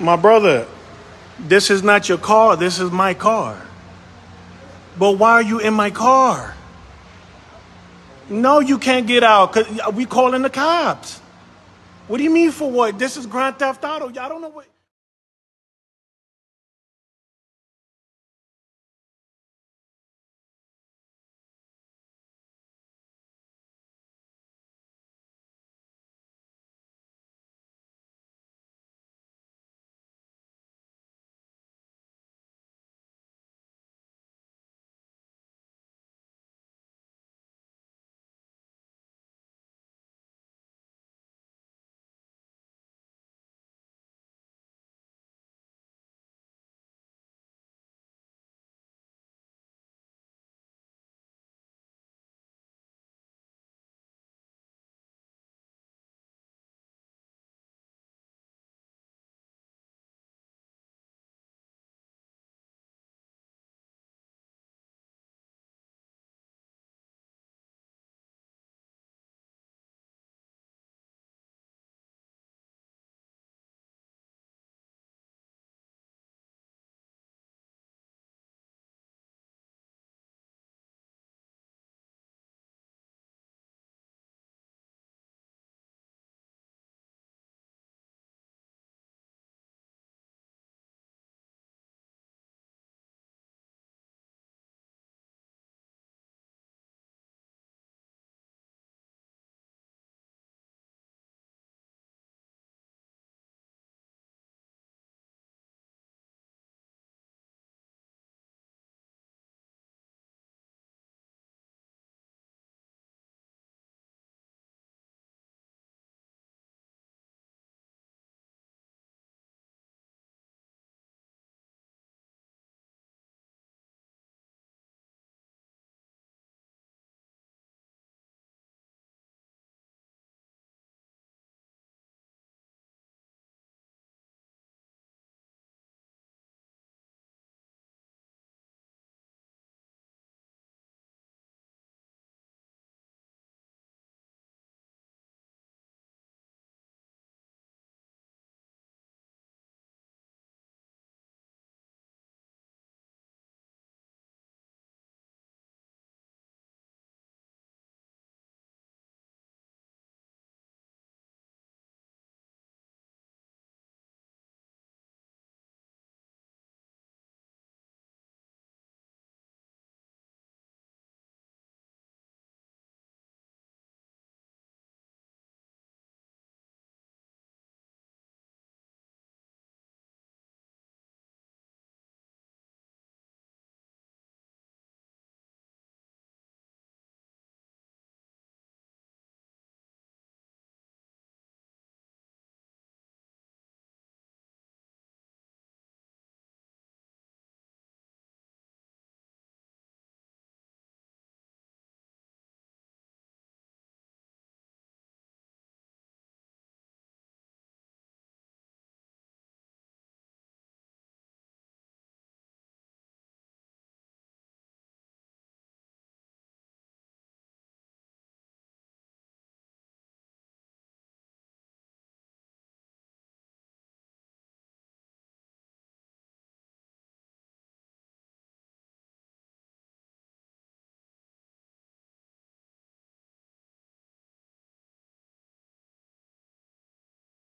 My brother, this is not your car. This is my car. But why are you in my car? No, you can't get out because we calling the cops. What do you mean for what? This is Grand Theft Auto. Y'all don't know what.